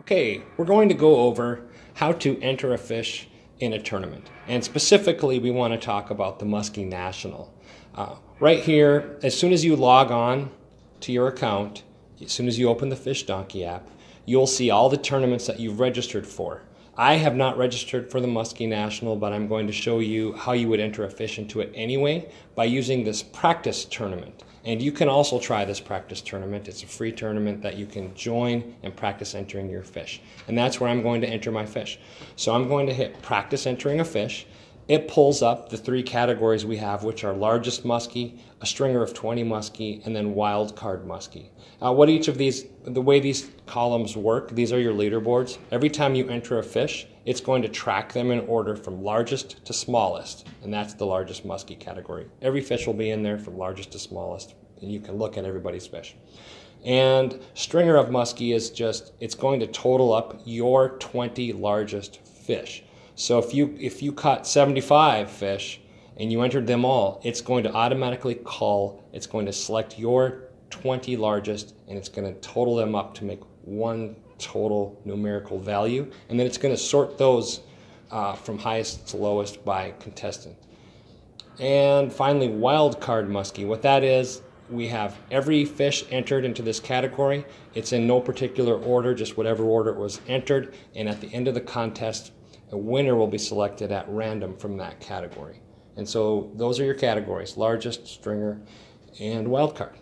Okay, we're going to go over how to enter a fish in a tournament. And specifically, we want to talk about the Musky National. Uh, right here, as soon as you log on to your account, as soon as you open the FishDonkey app, you'll see all the tournaments that you've registered for. I have not registered for the Musky National, but I'm going to show you how you would enter a fish into it anyway by using this practice tournament. And you can also try this practice tournament. It's a free tournament that you can join and practice entering your fish. And that's where I'm going to enter my fish. So I'm going to hit practice entering a fish. It pulls up the three categories we have, which are largest muskie, a stringer of 20 muskie, and then wild card muskie. Uh, what each of these, the way these columns work, these are your leaderboards. Every time you enter a fish, it's going to track them in order from largest to smallest, and that's the largest muskie category. Every fish will be in there from largest to smallest, and you can look at everybody's fish. And stringer of muskie is just, it's going to total up your 20 largest fish. So if you if you caught 75 fish and you entered them all, it's going to automatically call, it's going to select your 20 largest and it's going to total them up to make one total numerical value. And then it's going to sort those uh, from highest to lowest by contestant. And finally, wild card muskie. What that is, we have every fish entered into this category. It's in no particular order, just whatever order it was entered. And at the end of the contest, a winner will be selected at random from that category. And so those are your categories largest, stringer, and wildcard.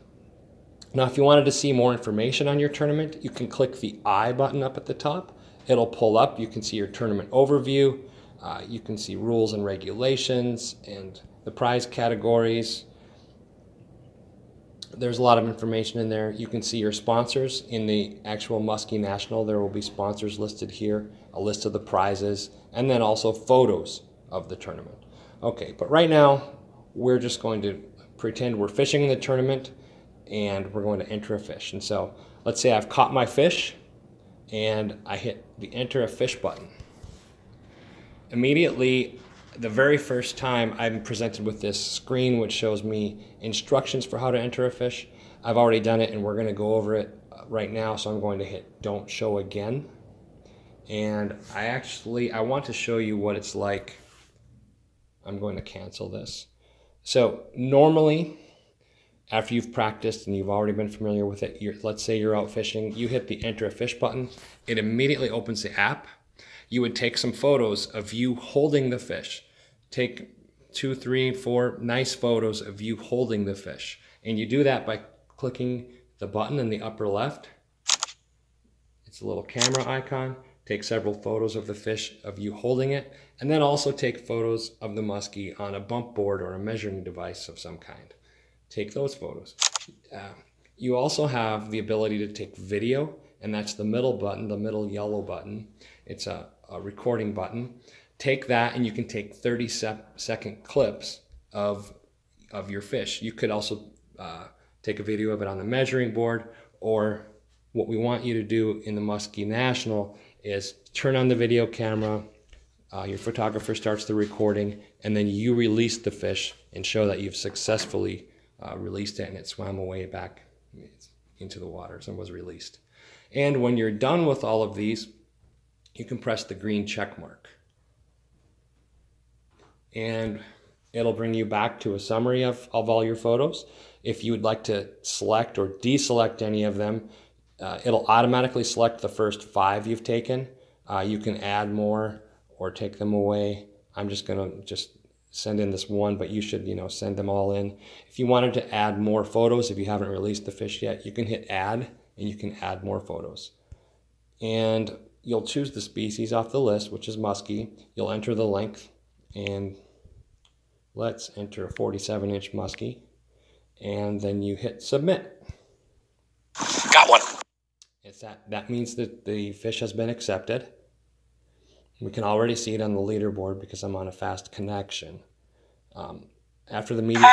Now, if you wanted to see more information on your tournament, you can click the I button up at the top. It'll pull up. You can see your tournament overview. Uh, you can see rules and regulations and the prize categories. There's a lot of information in there. You can see your sponsors in the actual Musky National. There will be sponsors listed here, a list of the prizes, and then also photos of the tournament. Okay, but right now we're just going to pretend we're fishing in the tournament and we're going to enter a fish. And so let's say I've caught my fish and I hit the enter a fish button. Immediately, the very first time I'm presented with this screen which shows me instructions for how to enter a fish. I've already done it and we're going to go over it uh, right now, so I'm going to hit don't show again. And I actually I want to show you what it's like. I'm going to cancel this. So normally after you've practiced and you've already been familiar with it, let's say you're out fishing, you hit the enter a fish button, it immediately opens the app. You would take some photos of you holding the fish. Take two, three, four nice photos of you holding the fish. And you do that by clicking the button in the upper left. It's a little camera icon. Take several photos of the fish, of you holding it, and then also take photos of the muskie on a bump board or a measuring device of some kind take those photos. Uh, you also have the ability to take video, and that's the middle button, the middle yellow button. It's a, a recording button. Take that, and you can take 30 second clips of, of your fish. You could also uh, take a video of it on the measuring board, or what we want you to do in the Musky National is turn on the video camera, uh, your photographer starts the recording, and then you release the fish and show that you've successfully uh, released it and it swam away back into the waters and was released. And when you're done with all of these, you can press the green check mark. And it'll bring you back to a summary of, of all your photos. If you would like to select or deselect any of them, uh, it'll automatically select the first five you've taken. Uh, you can add more or take them away. I'm just going to just send in this one, but you should, you know, send them all in. If you wanted to add more photos, if you haven't released the fish yet, you can hit add and you can add more photos. And you'll choose the species off the list, which is muskie. You'll enter the length and let's enter a 47 inch muskie. And then you hit submit. It's that, that means that the fish has been accepted. We can already see it on the leaderboard because I'm on a fast connection. Um, after the meeting,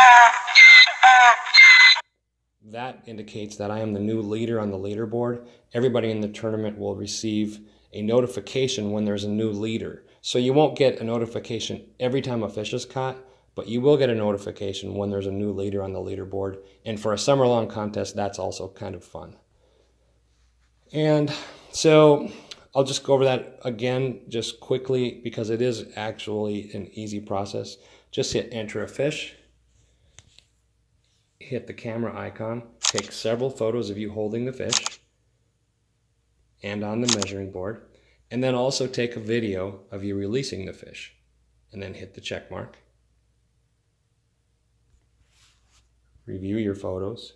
that indicates that I am the new leader on the leaderboard. Everybody in the tournament will receive a notification when there's a new leader. So you won't get a notification every time a fish is caught, but you will get a notification when there's a new leader on the leaderboard. And for a summer long contest, that's also kind of fun. And so I'll just go over that again just quickly because it is actually an easy process. Just hit enter a fish, hit the camera icon, take several photos of you holding the fish and on the measuring board, and then also take a video of you releasing the fish and then hit the check mark. Review your photos.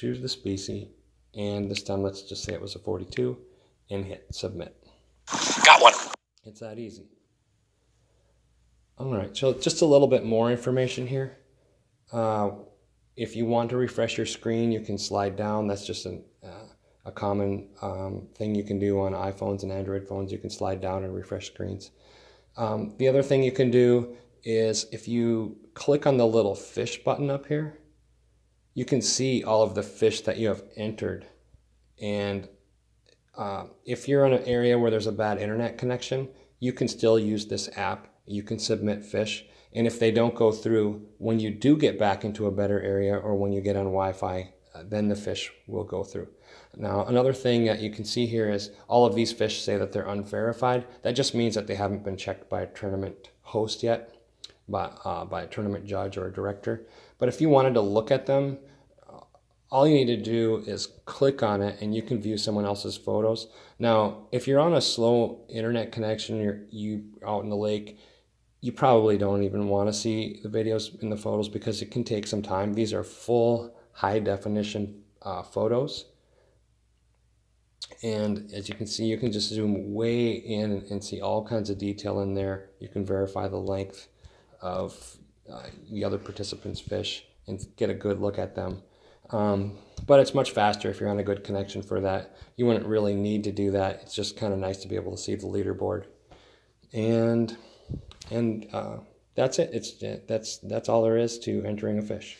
Choose the species and this time let's just say it was a 42 and hit submit. Got one. It's that easy. All right, so just a little bit more information here. Uh, if you want to refresh your screen, you can slide down. That's just an, uh, a common um, thing you can do on iPhones and Android phones. You can slide down and refresh screens. Um, the other thing you can do is if you click on the little fish button up here, you can see all of the fish that you have entered. And uh, if you're in an area where there's a bad internet connection, you can still use this app. You can submit fish. And if they don't go through, when you do get back into a better area or when you get on Wi Fi, uh, then the fish will go through. Now, another thing that you can see here is all of these fish say that they're unverified. That just means that they haven't been checked by a tournament host yet by, uh, by a tournament judge or a director. But if you wanted to look at them, all you need to do is click on it and you can view someone else's photos. Now, if you're on a slow internet connection, you're you out in the lake, you probably don't even want to see the videos and the photos because it can take some time. These are full high definition uh, photos. And as you can see, you can just zoom way in and see all kinds of detail in there. You can verify the length of uh, the other participants' fish and get a good look at them. Um, but it's much faster if you're on a good connection for that. You wouldn't really need to do that. It's just kind of nice to be able to see the leaderboard. And and uh, that's it. It's that's that's all there is to entering a fish.